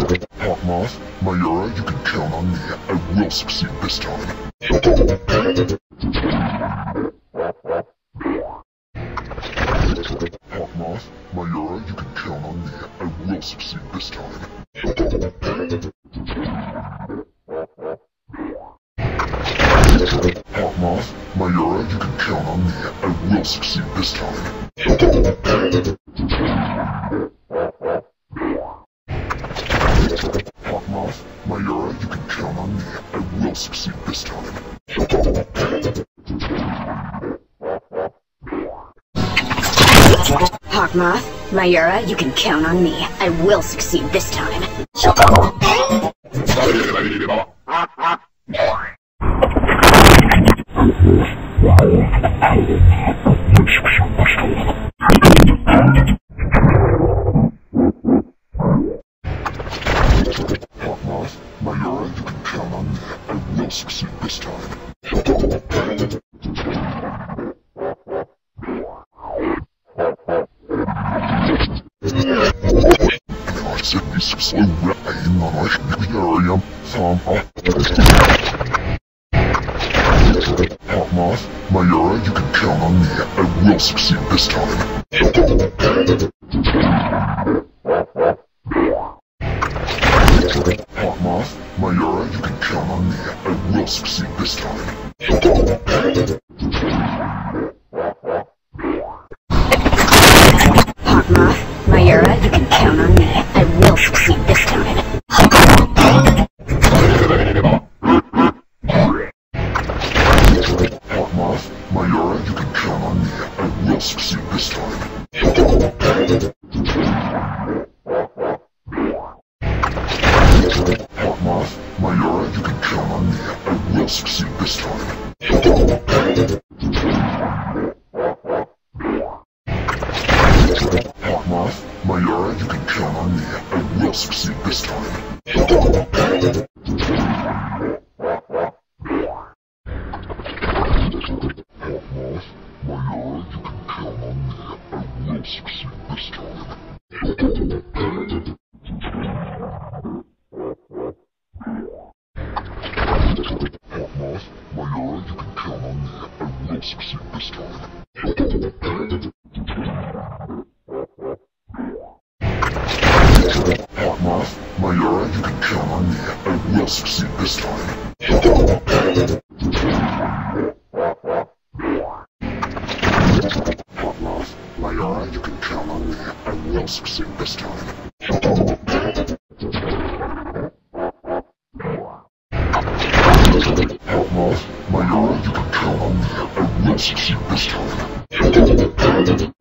Hawkmoth, Mayura, you can count on me. I will succeed this time. Hawkmoth, Mayura, you can count on me. I will succeed this time. Hawkmoth, Mayura, you can count on me. I will succeed this time. Will succeed this time. Hawkmoth, Mayura, you can count on me. I will succeed this time. Will succeed this time. Vi ska slå innan jag gör igen. Fan. Hawkmoth, Mayura, you can count on me. I will succeed this time. Hawkmoth, Mayura, you can count on me. I will succeed this time. Hawkmoth, Mayura, you can count on me. I will succeed this time. Hawkmoth, Mayura, you can count on me. I will succeed this time. Hawkmoth, Mayura, you can count on me. I will succeed this time. Hawkmoth, Mayura, you can count on me. I will succeed this time. Mayura, you can count on me. I will succeed this time. Mayura, you can count on me. I will succeed this time. Hawkmoth, Mayura, you can count on me. I will succeed this time.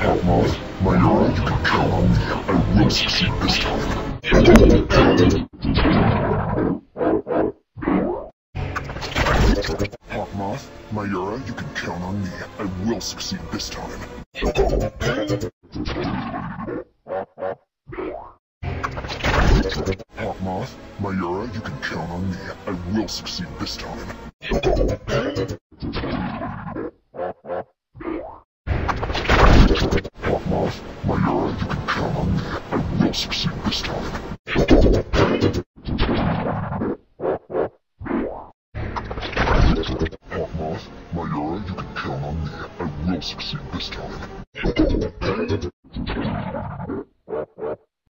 Hawkmoth, Mayura, you can count on me. I will succeed this time. Mayura, you can count on me. I will succeed this time. Hawk Moth, Mayura, you can count on me. I will succeed this time. Hawk Moth, Mayura, you can count on me. I will succeed this time.